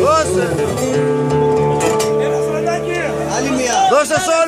Ouça! Doce só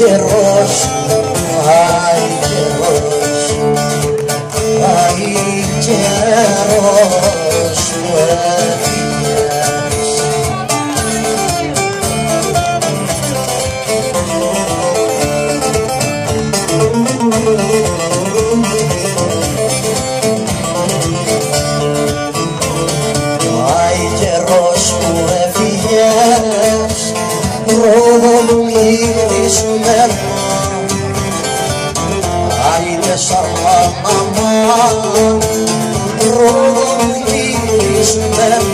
καιρός, πάει καιρός, πάει καιρός που έφυγες. Πάει καιρός που έφυγες, شمال عين شرق ماما روحي شمال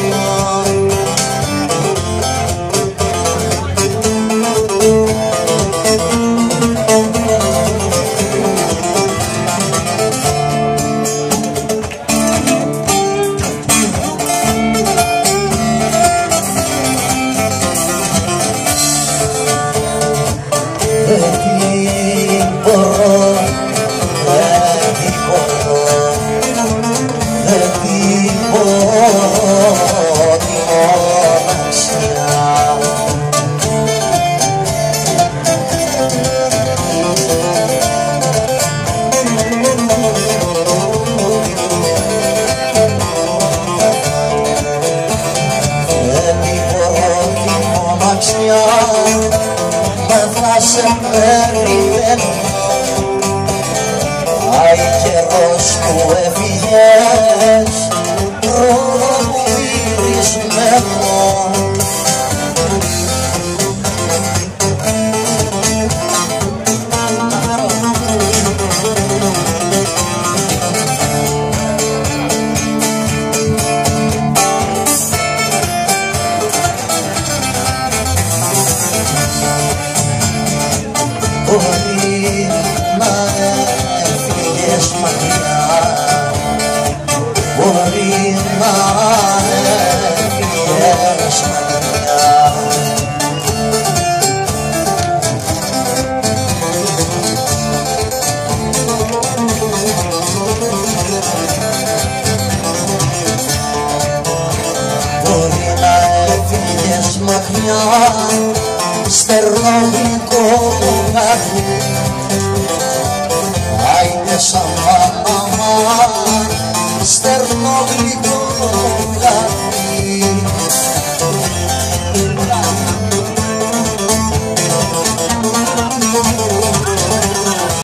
τη μοναξιά, δεν θα σε περιμένω. Πάει καιρός που έφυγες Μπορεί να έφυγες μακριά Μπορεί να έφυγες μακριά Μπορεί να έφυγες μακριά Στερνώντας αγάπη Άιντε σαν